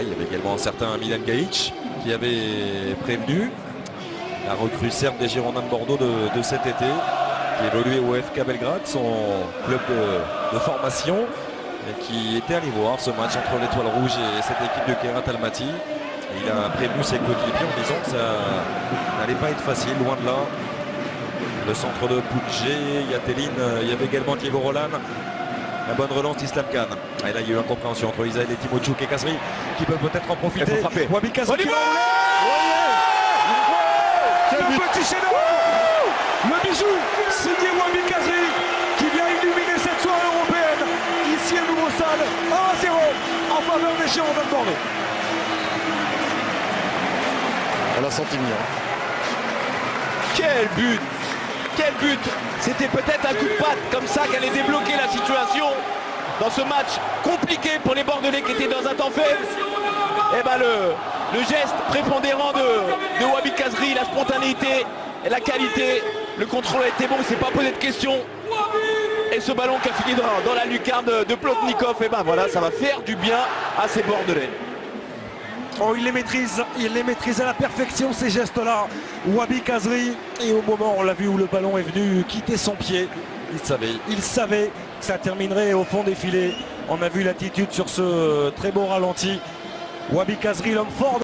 il y avait également un certain Milan Gaïc qui avait prévenu la recrue serbe des Girondins de Bordeaux de, cet été, qui évoluait au FK Belgrade, son club de, formation, et qui était allé voir ce match entre l'Étoile Rouge et cette équipe de Kerat Almaty. il a prévenu ses coéquipiers en disant que ça n'allait pas être facile, loin de là. Le centre de Poudjé, Yateline, il y avait également Diego Roland. La bonne relance d'Islam Khan. Et là, il y a eu incompréhension entre Isaïe et Timochouk et Kazri qui peuvent peut-être en profiter. Wabi Kazri qui Le petit chef Le bijou signé Wabi Kazri qui vient illuminer cette soirée européenne. Ici à nouveau stade 1 0 en faveur des Girondins de Bordeaux. On l'a senti bien. Quel but quel but C'était peut-être un coup de patte comme ça qu'allait débloquer la situation dans ce match compliqué pour les Bordelais qui étaient dans un temps faible. Et eh ben le, geste prépondérant de, Wabi Kazri, la spontanéité la qualité, le contrôle été bon, il s'est pas posé de questions. Et ce ballon qui a fini dans, la lucarne de, de Plotnikov, et eh ben voilà, ça va faire du bien à ces Bordelais. Oh, il les maîtrise, il les maîtrise à la perfection ces gestes-là. Wabi Kazri. Et au moment, on l'a vu où le ballon est venu quitter son pied, il savait, il savait que ça terminerait au fond des filets. On a vu l'attitude sur ce très beau ralenti. Wabi Kazri, l'homme fort.